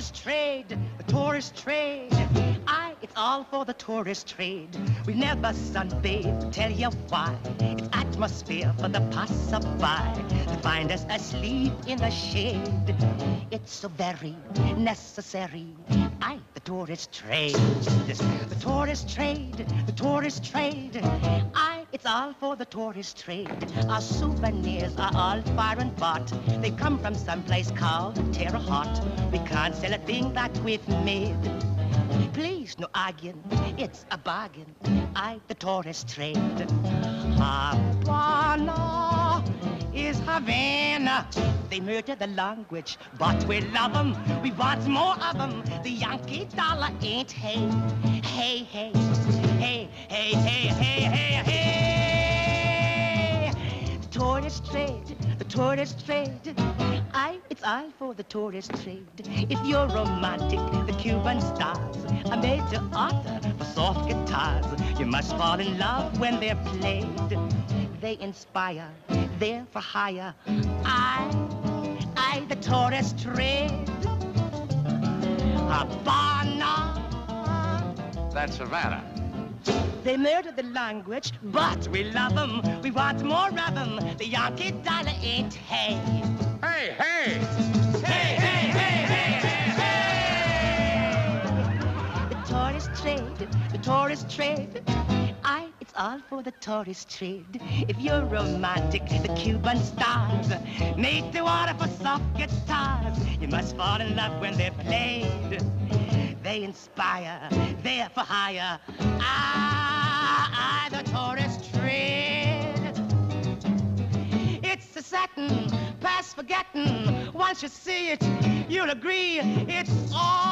tourist trade, the tourist trade. I, it's all for the tourist trade. We never sunbathe, tell you why. It's atmosphere for the passerby to find us asleep in the shade. It's so very necessary. I, the tourist trade. The tourist trade, the tourist trade. It's all for the tourist trade. Our souvenirs are all foreign bought. They come from someplace called Terre Haute. We can't sell a thing that we've made. Please, no arguing, it's a bargain. I, the tourist trade. Havana is Havana. They murder the language, but we love 'em. We want more of 'em. The Yankee dollar ain't hay. Hey, hey, hey, hey, hey, hey, hey, hey. Trade, the tourist trade. I, it's all for the tourist trade. If you're romantic, the Cuban stars made to order for soft guitars. You must fall in love when they're played. They inspire, they're for hire. I, I, the tourist trade. Havana. That's Havana. They murder the language, but we love 'em. We want more of 'em. The Yankee dollar ain't hay. Hey, hey! Hey, hey, hey, hey, hey, hey! The tourist trade, the tourist trade. I, it's all for the tourist trade. If you're romantic, the Cuban stars make the water for soft guitars. You must fall in love when they're played. They inspire, they're for hire. I, I, the tourist trade. It's a satin, past forgetting. Once you see it, you'll agree it's all